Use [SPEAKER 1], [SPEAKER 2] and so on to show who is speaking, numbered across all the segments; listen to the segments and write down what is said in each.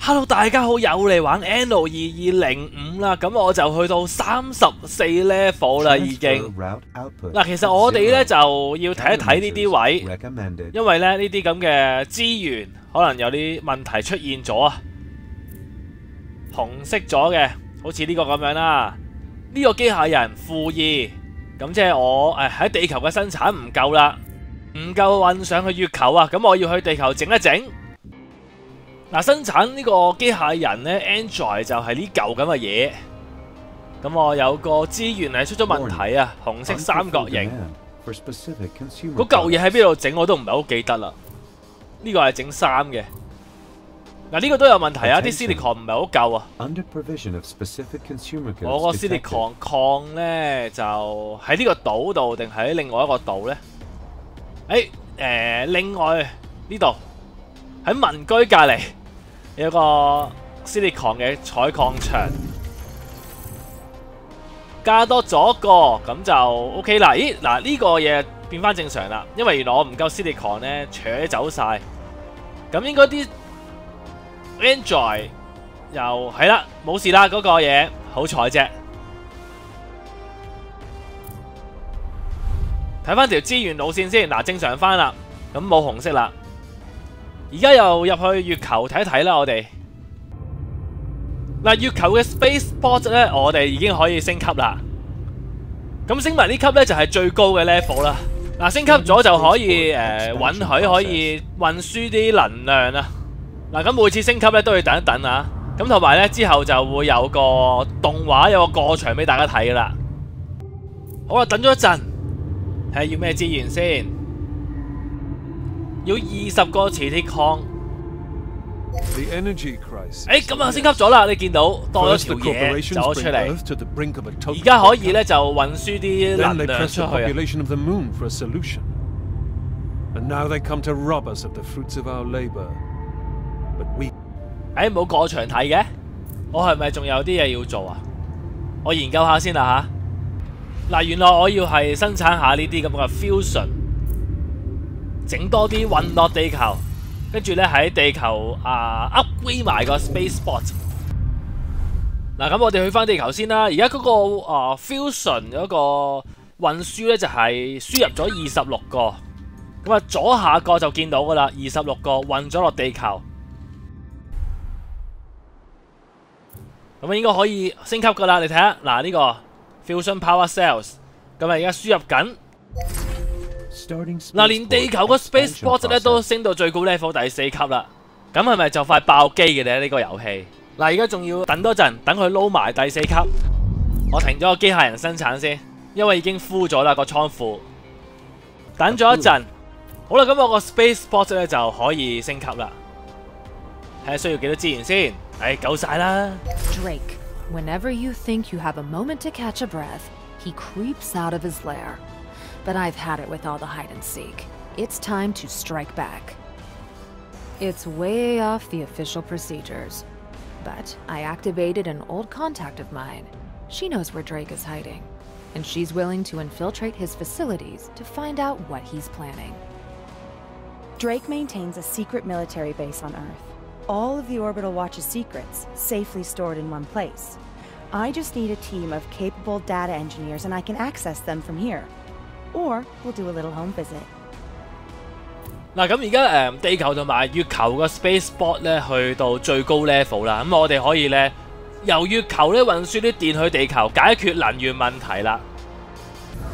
[SPEAKER 1] Hello，大家好，又嚟玩 N 二二零五啦，咁我就去到三十四 level 啦，已經。嗱，其實我哋咧就要睇一睇呢啲位，因為咧呢啲咁嘅資源可能有啲問題出現咗啊，紅色咗嘅，好似呢個咁樣啦。呢個機械人負二，咁即係我誒喺地球嘅生產唔夠啦，唔夠運上去月球啊，咁我要去地球整一整。嗱，生產呢個機械人呢 Android 就係呢嚿咁嘅嘢。咁我有個資源係出咗問題啊，紅色三角形。嗰嚿嘢喺邊度整我都唔係好記得啦。呢個係整衫嘅。嗱，呢個都有問題啊，啲 silicon 唔係好夠啊。我個 silicon 礦咧就喺呢個島度定喺另外一個島呢？誒誒，另外呢度。喺民居隔篱有個 silicon 嘅採礦場，加多咗個咁就 OK 啦。咦，嗱呢個嘢變翻正常啦，因為原來我唔夠 silicon 咧，扯走晒。咁應該啲 Android 又係啦，冇事啦，嗰個嘢好彩啫。睇翻條資源路線先，嗱正常翻啦，咁冇紅色啦。而家又入去月球睇睇啦，我哋嗱月球嘅 spaceport 咧，我哋已經可以升級啦。咁升埋呢級咧就係最高嘅 level 啦。嗱升級咗就可以誒、呃、允許可以運輸啲能量啦。嗱咁每次升級咧都要等一等啊。咁同埋咧之後就會有個動畫有個過場俾大家睇噶啦。好啦，等咗一陣，睇下要咩資源先。要二十個磁鐵礦。誒，咁啊升級咗啦！你見到多咗條嘢走出嚟，而家可以咧就運輸啲能量出去啊！诶，冇過場睇嘅，我係咪仲有啲嘢要做啊？我研究下先啦吓。嗱，原來我要係生產下呢啲咁嘅 fusion。整多啲運落地球，跟住咧喺地球啊 upgrade 埋個 spaceport。嗱，咁我哋去翻地球先啦。而家嗰個啊 fusion 嗰個運輸咧就係輸入咗二十六個，咁啊左下角就見到噶啦，二十六個運咗落地球，咁啊應該可以升級噶啦。你睇下嗱呢個 fusion power cells，咁啊而家輸入緊。嗱，連地球個 spaceport 咧都升到最高 level 第四級啦，咁係咪就快爆機嘅咧？呢個遊戲嗱，而家仲要等多陣，等佢撈埋第四級。我停咗個機械人生產先，因為已經 full 咗啦個倉庫。等咗一陣，好啦，咁我個 spaceport 咧就可以升級啦。睇下需要幾多資源先？诶，够晒啦。
[SPEAKER 2] Drake, whenever you think you have a moment to catch a breath, he creeps out of his lair. But I've had it with all the hide and seek. It's time to strike back. It's way off the official procedures. But I activated an old contact of mine. She knows where Drake is hiding. And she's willing to infiltrate his facilities to find out what he's planning.
[SPEAKER 3] Drake maintains a secret military base on Earth. All of the Orbital Watch's secrets, safely stored in one place. I just need a team of capable data engineers and I can access them from here. Or we'll do a little home visit.
[SPEAKER 1] 嗱，咁而家诶地球同埋月球个 spaceport 咧去到最高 level 啦，咁我哋可以咧由月球咧运输啲电去地球，解决能源问题啦。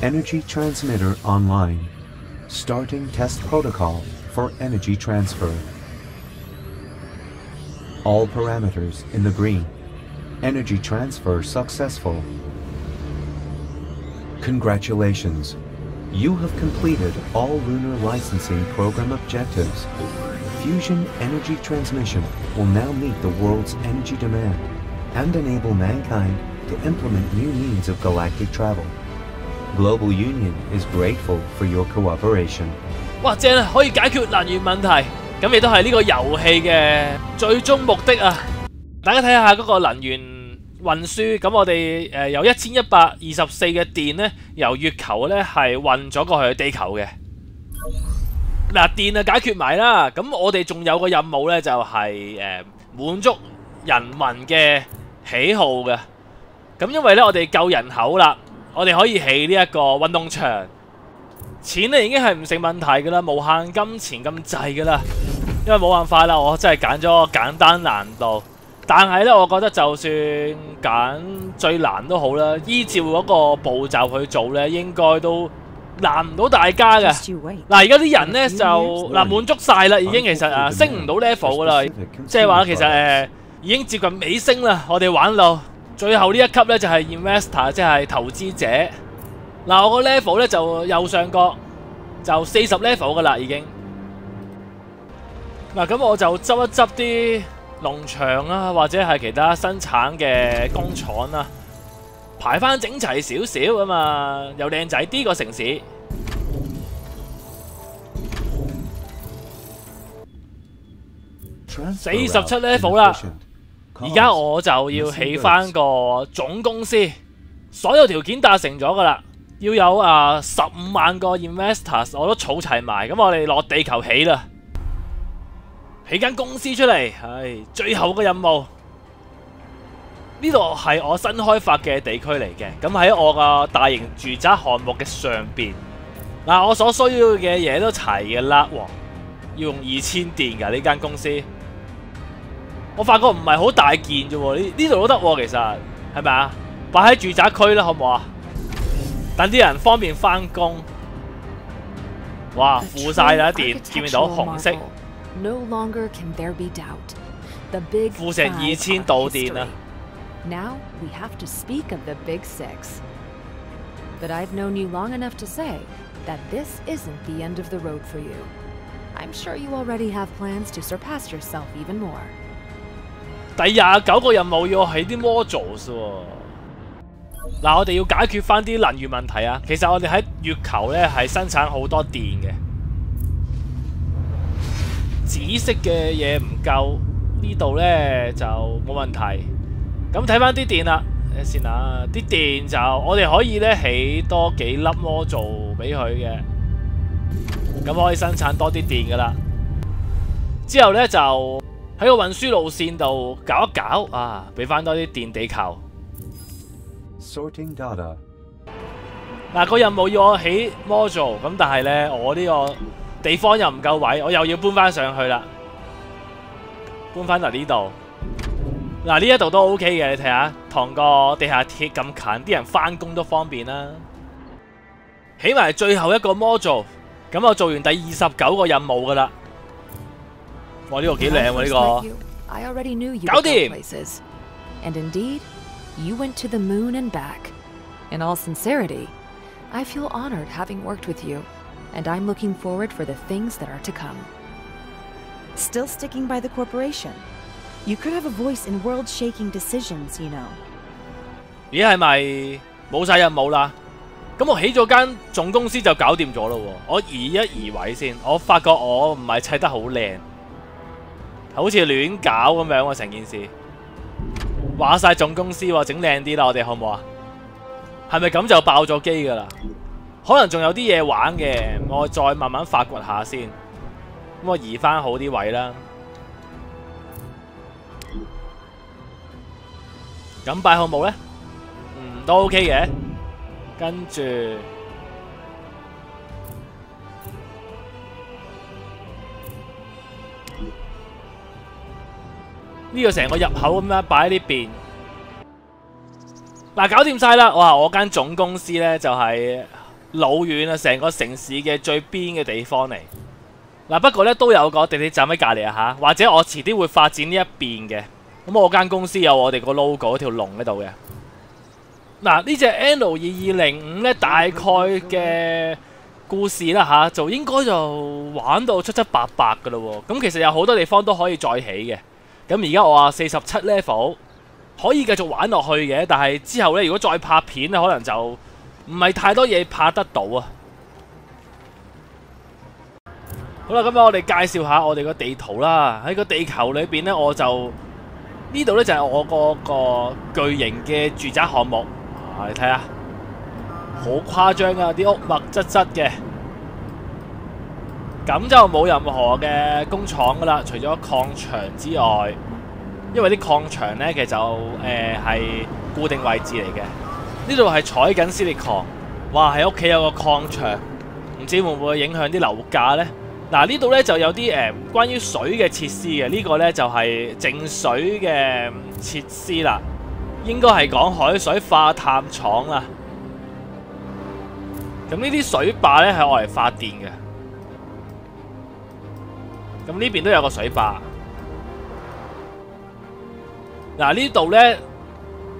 [SPEAKER 4] Energy transmitter online. Starting test protocol for energy transfer. All parameters in the green. Energy transfer successful. Congratulations. You have completed all lunar licensing program objectives. Fusion energy transmission will now meet the world's energy demand and enable mankind to implement new means of galactic travel. Global Union is grateful for your cooperation.
[SPEAKER 1] 哇，正啊，可以解决能源问题， 咁亦都係呢個遊戲嘅最終目的啊！大家睇下嗰個能源運輸，咁我哋诶有一千一百二十四嘅電咧，由月球咧係運咗過去地球嘅。嗱，電啊解決埋啦，咁我哋仲有個任務咧，就係誒滿足人民嘅喜好嘅。咁因為咧，我哋夠人口啦，我哋可以起呢一個運動場，錢咧已經係唔成問題噶啦，無限金錢咁滯噶啦。因為冇辦法啦，我真係揀咗簡單難度。但係咧，我覺得就算揀最難都好啦，依照嗰個步驟去做咧，應該都難唔到大家嘅。嗱，而家啲人咧就嗱滿足晒啦，已經其實啊升唔到 level 噶啦，即係話其實誒、呃、已經接近尾聲啦。我哋玩到最後呢一級咧就係 investor，即係投資者。嗱，我個 level 咧就右上角就四十 level 噶啦，已經。嗱，咁我就執一執啲農場啊，或者係其他生產嘅工廠啊，排翻整齊少少啊嘛，又靚仔啲個城市。四十七 level 啦，而家我就要起翻個總公司，所有條件達成咗噶啦，要有啊十五萬個 investors 我都儲齊埋，咁我哋落地球起啦。起間公司出嚟，唉，最後嘅任務呢度係我新開發嘅地區嚟嘅，咁喺我個大型住宅項目嘅上边，嗱，我所需要嘅嘢都齊嘅啦，哇，要用二千電噶呢間公司，我發覺唔係好大件啫，呢呢度都得，其實係咪啊？擺喺住宅區啦，好唔好啊？等啲人方便翻工，哇，負晒啦電，見唔見到紅色負成二千度電啊
[SPEAKER 2] ！Now we have to speak of the big six. But I've known you long enough to say that this isn't the end of the road for you. I'm sure you already have plans to surpass yourself even more.
[SPEAKER 1] 第廿九個任務要喺啲 modules 喎。嗱，我哋要解決翻啲能源問題啊！其實我哋喺月球咧係生產好多電嘅。紫色嘅嘢唔夠，呢度呢就冇問題。咁睇翻啲電啦，先啊，啲電就我哋可以呢起多幾粒魔做俾佢嘅，咁可以生產多啲電噶啦。之後呢，就喺個運輸路線度搞一搞啊，俾翻多啲電地球。
[SPEAKER 4] Sorting data。
[SPEAKER 1] 嗱，個任務要我起 module，，咁但係咧，我呢個。地方又唔夠位，我又要搬翻上去啦，搬翻嚟呢度。嗱，呢一度都 OK 嘅，你睇下，同個地下鐵咁近，啲人翻工都方便啦。起埋最後一個 module，咁我做完第二十九個任務噶啦。哇，呢個幾靚喎呢個，搞掂。
[SPEAKER 2] And indeed, you went to the moon and back. In all sincerity, I feel honored having worked with you. and I'm looking forward for the things that are to come.
[SPEAKER 3] Still sticking by the corporation? You could have a voice in world-shaking decisions, you know.
[SPEAKER 1] 咦，系咪冇晒任务啦？咁我起咗间总公司就搞掂咗咯。我移一移位先，我发觉我唔系砌得好靓，好似乱搞咁样喎成件事。 話晒總公司喎，整靚啲啦，我哋好唔好啊？係咪咁就爆咗機噶啦？可能仲有啲嘢玩嘅，我再慢慢發掘下先。咁我移翻好啲位啦。咁擺好冇呢？嗯，都 OK 嘅。跟住呢個成個入口咁樣擺喺呢邊。嗱，搞掂晒啦！哇，我間總公司呢，就係、老遠啊，成個城市嘅最邊嘅地方嚟。嗱，不過咧都有個地鐵站喺隔篱啊吓，或者我遲啲會發展呢一邊嘅。咁我間公司有我哋個 logo 條龍喺度嘅。嗱，呢隻 N 二二零五咧，大概嘅故事啦吓，就應該就玩到七七八八噶咯。咁其實有好多地方都可以再起嘅。咁而家我話四十七 level 可以繼續玩落去嘅，但係之後咧如果再拍片咧，可能就。唔係太多嘢拍得到啊！好啦，咁我哋介紹下我哋個地圖啦。喺個地球裏邊呢，我就呢度呢就係我嗰個巨型嘅住宅項目，啊你睇下，好誇張啊！啲屋密質質嘅，咁就冇任何嘅工廠噶啦，除咗礦場之外，因為啲礦場呢，其實就誒係、固定位置嚟嘅。呢度係採緊 silicon，哇！喺屋企有個礦場，唔知會唔會影響啲樓價呢？嗱，呢度呢就有啲誒、關於水嘅設施嘅，呢、個呢就係淨水嘅設施啦，應該係講海水化碳廠啦。咁呢啲水壩呢係愛嚟發電嘅，咁呢邊都有個水壩。嗱，呢度呢，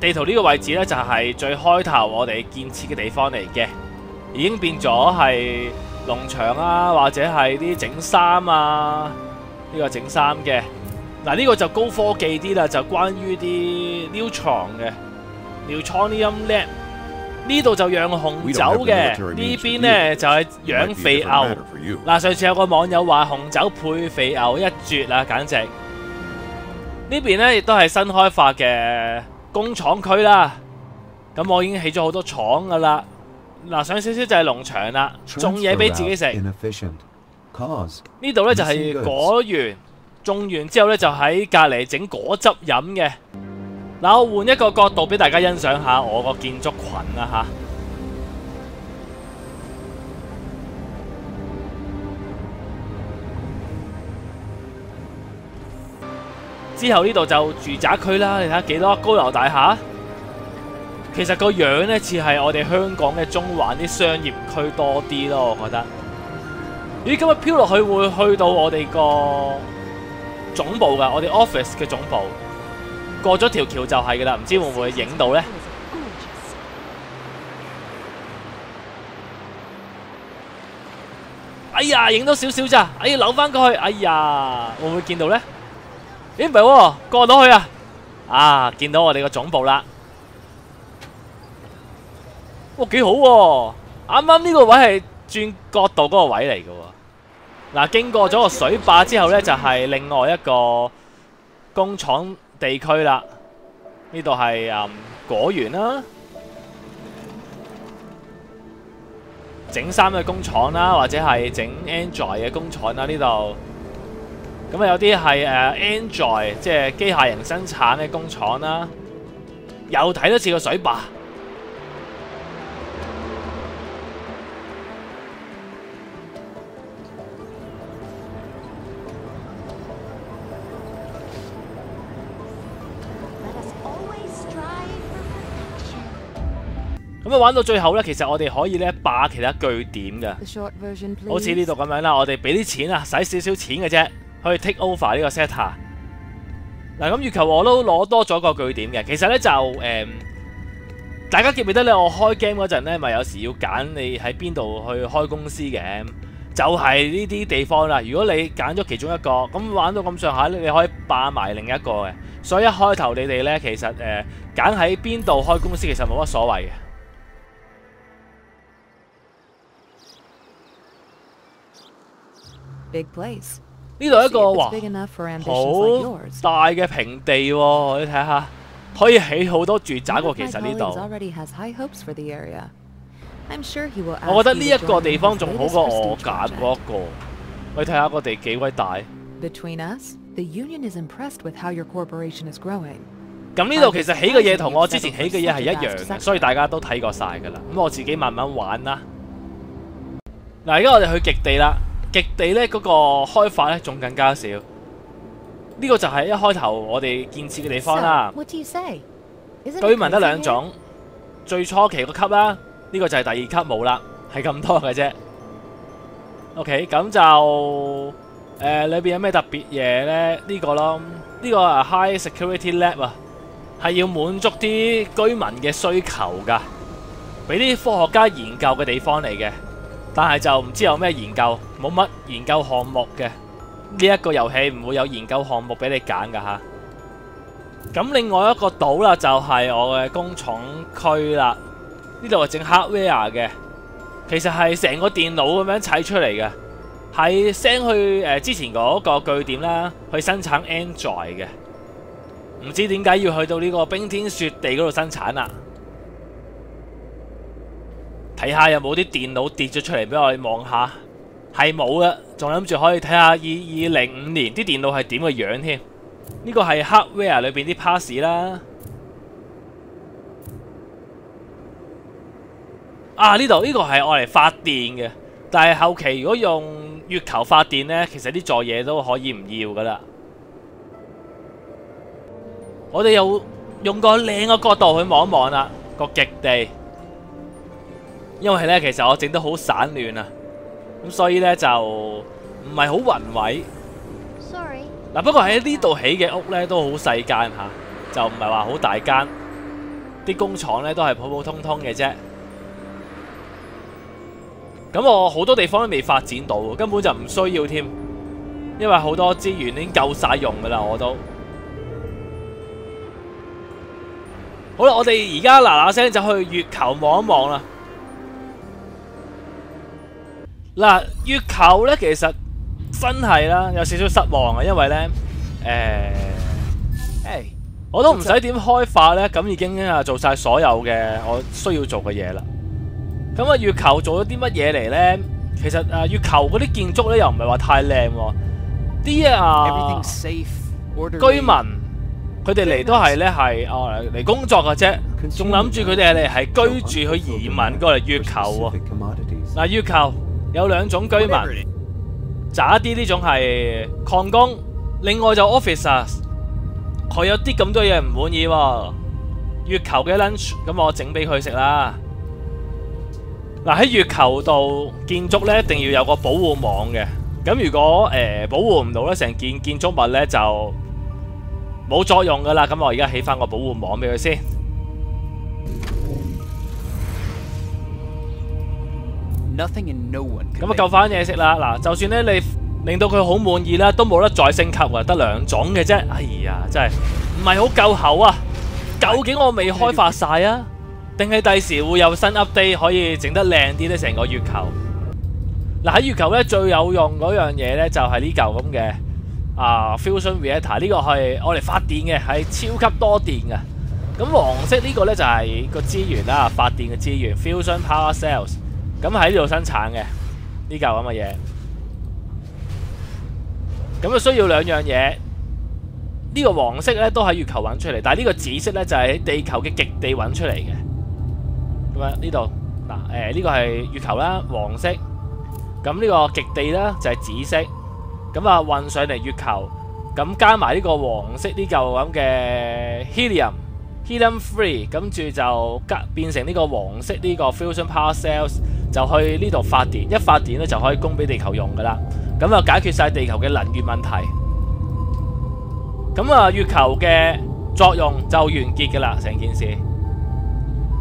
[SPEAKER 1] 地圖呢個位置呢，就係最開頭我哋建設嘅地方嚟嘅，已經變咗係農場啊，或者係啲整衫啊，呢、個整衫嘅。嗱，呢個就高科技啲啦，就關於啲尿床嘅 neutronium lab。呢度就釀紅酒嘅，呢邊呢就係、養肥牛。嗱，上次有個網友話紅酒配肥牛一絕啊，簡直！呢邊呢亦都係新開發嘅工廠區啦。咁我已經起咗好多廠噶啦。嗱，上少少就係農場啦，種嘢俾自己食。呢度呢就係果園，種完之後呢就喺隔離整果汁飲嘅。嗱，我換一個角度俾大家欣賞下我個建築群啦吓。之後呢度就住宅區啦，你睇下幾多高樓大廈。其實個樣呢似係我哋香港嘅中環啲商業區多啲咯，我覺得。咦，今日飄落去會去到我哋個總部㗎，我哋 office 嘅總部。過咗條橋就係㗎啦，唔知會唔會影到呢？哎呀，影到少少咋？哎呀，扭翻過去，哎呀，會唔會見到呢？咦，唔係喎，過到去啊！啊，見到我哋個總部啦。哇，幾好喎！啱啱呢個位係轉角度嗰個位嚟嘅喎。嗱，經過咗個水坝之後呢，就係另外一個工廠地區啦。呢度係果園啦，整衫嘅工廠啦，或者係整 Android 嘅工廠啦。呢度咁啊，有啲係誒 Android 即係機械人生產嘅工廠啦。又睇多次個水吧。咁啊，玩到最後呢，其實我哋可以咧霸其他據點嘅。好似呢度咁樣啦，我哋俾啲錢啊，使少少錢嘅啫，可以 take over 呢個 setter。嗱，咁月球我都攞多咗個據點嘅。其實呢，就誒、嗯大家記唔記得咧？我開 game 嗰陣咧，咪有時要揀你喺邊度去開公司嘅，就係呢啲地方啦。如果你揀咗其中一個，咁玩到咁上下咧，你可以霸埋另一個嘅。所以一開頭你哋呢，其實誒揀喺邊度開公司，其實冇乜所謂嘅。呢度一個哇
[SPEAKER 2] big
[SPEAKER 1] 好大嘅平地喎、你睇下，可以起好多住宅喎。其實呢度我覺得呢一個地方仲好過我
[SPEAKER 2] project.
[SPEAKER 1] 嗰個。你睇下個地幾鬼大。
[SPEAKER 2] Between us, the union is impressed with how your corporation is growing.
[SPEAKER 1] 咁呢度其實起嘅嘢同我之前起嘅嘢係一樣嘅，所以大家都睇過晒㗎啦。咁我自己慢慢玩啦。嗱，而家我哋去極地啦，極地呢嗰個開發呢仲更加少。呢個就係一開頭我哋建設嘅地方啦居民得兩種，最初期個級啦，呢、個就係第二級冇啦，係咁多嘅啫。OK，咁就誒裏邊有咩特別嘢呢？呢、個咯，呢、個啊 High Security Lab 啊，係要滿足啲居民嘅需求㗎，俾啲科學家研究嘅地方嚟嘅。但係就唔知有咩研究，冇乜研究項目嘅。呢、一個遊戲唔會有研究項目俾你揀㗎吓。咁另外一個島啦，就係我嘅工廠區啦。呢度係整 hardware 嘅，其實係成個電腦咁樣砌出嚟嘅，係 send 去誒、呃之前嗰個據點啦，去生產 Android 嘅。唔知點解要去到呢個冰天雪地嗰度生產啊？睇下有冇啲電腦跌咗出嚟俾我哋望下，係冇嘅，仲諗住可以睇下二二零五年啲電腦係點嘅樣添。呢個係 hardware 裏邊啲 pass 啦。啊！呢度呢個係愛嚟發電嘅，但係後期如果用月球發電呢，其實啲座嘢都可以唔要噶啦。我哋又用個靚嘅角度去望一望啦，個極地。因為咧，其實我整得好散亂啊，咁所以咧，就唔係好宏偉。
[SPEAKER 5] Sorry。
[SPEAKER 1] 嗱，不過喺呢度起嘅屋咧，都好細間嚇，就唔係話好大間。啲工廠咧，都係普普通通嘅啫。咁我好多地方都未發展到，根本就唔需要添，因為好多資源已經夠晒用噶啦，我都。好啦，我哋而家嗱嗱聲就去月球望一望啦。嗱，月球咧，其實真係啦，有少少失望啊，因為呢，誒、呃，誒，我都唔使點開發咧，咁已經啊做晒所有嘅我需要做嘅嘢啦。咁啊，月球做咗啲乜嘢嚟咧？其實啊，月球嗰啲建築咧又唔係話太靚喎，啲啊居民佢哋嚟都係咧係哦嚟工作嘅啫，仲諗住佢哋嚟係居住去移民過嚟月球喎。嗱，月球有兩種居民，渣啲呢種係礦工，另外就 officers，佢有啲咁多嘢唔滿意喎。月球嘅 lunch，咁我整俾佢食啦。嗱，喺月球度建築咧，一定要有個保護網嘅。咁如果誒、呃、保護唔到咧，成件建築物咧就冇作用噶啦。咁我而家起翻個保護網俾佢先。咁啊，夠翻嘢食啦。嗱，就算咧你令到佢好滿意啦，都冇得再升級啊，得兩種嘅啫。哎呀，真係唔係好夠厚啊！究竟我未開發晒啊？定係第時會有新 update 可以整得靚啲咧？成個月球嗱，喺月球咧最有用嗰樣嘢咧就係呢嚿咁嘅啊 fusion reactor 呢個係我嚟發電嘅，係超級多電嘅。咁黃色呢個咧就係個資源啦，發電嘅資源 fusion power cells。咁喺呢度生產嘅呢嚿咁嘅嘢。咁啊需要兩樣嘢。呢個黃色咧都喺月球揾出嚟，但系呢個紫色咧就喺地球嘅極地揾出嚟嘅。呢度嗱，誒呢個係月球啦，黃色。咁呢個極地咧就係紫色。咁啊運上嚟月球，咁加埋呢個黃色呢嚿咁嘅 helium，helium free，跟住就加變成呢個黃色呢個 fusion power cells，就去呢度發電。一發電咧就可以供俾地球用噶啦。咁啊解決晒地球嘅能源問題。咁啊月球嘅作用就完結噶啦，成件事。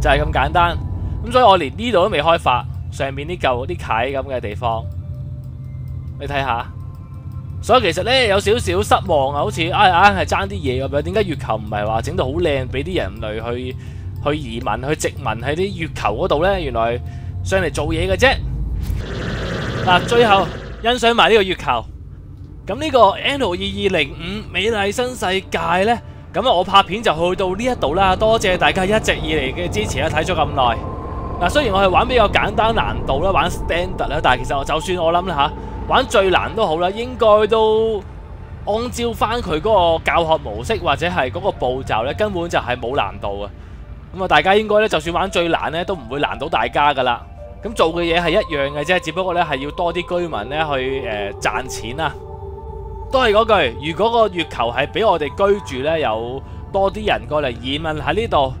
[SPEAKER 1] 就係咁簡單，咁所以我連呢度都未開發，上面啲舊啲啟咁嘅地方，你睇下。所以其實呢，有少少失望啊，好似啊硬係爭啲嘢咁樣。點解月球唔係話整到好靚，俾啲人類去去移民去殖民喺啲月球嗰度呢？原來上嚟做嘢嘅啫。嗱，最後欣賞埋呢個月球。咁呢個 N 二二零五美麗新世界呢。咁啊，我拍片就去到呢一度啦，多謝大家一直以嚟嘅支持啦！睇咗咁耐，嗱，雖然我係玩比較簡單難度啦，玩 standard 啦，但系其實我就算我諗啦吓，玩最難都好啦，應該都按照翻佢嗰個教學模式或者係嗰個步驟咧，根本就係冇難度啊！咁啊，大家應該咧，就算玩最難咧，都唔會難到大家噶啦。咁做嘅嘢係一樣嘅啫，只不過咧係要多啲居民咧去誒賺錢啊！都係嗰句，如果個月球係俾我哋居住呢，有多啲人過嚟移民喺呢度，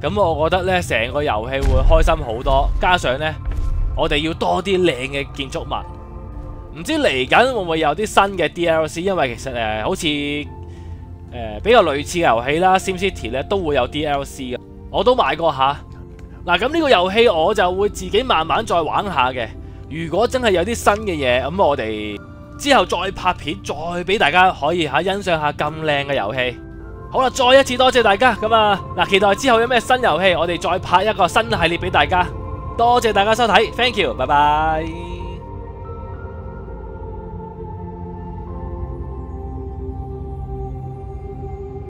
[SPEAKER 1] 咁我覺得呢成個遊戲會開心好多。加上呢，我哋要多啲靚嘅建築物。唔知嚟緊會唔會有啲新嘅 DLC？因為其實誒，好似誒、呃、比較類似嘅遊戲啦，SimCity 咧都會有 DLC 嘅，我都買過下。嗱，咁呢個遊戲我就會自己慢慢再玩下嘅。如果真係有啲新嘅嘢，咁我哋。之後再拍片，再俾大家可以吓欣賞下咁靚嘅遊戲。好啦，再一次多謝大家咁啊！嗱，期待之後有咩新遊戲，我哋再拍一個新系列俾大家。多謝大家收睇，Thank you，拜拜。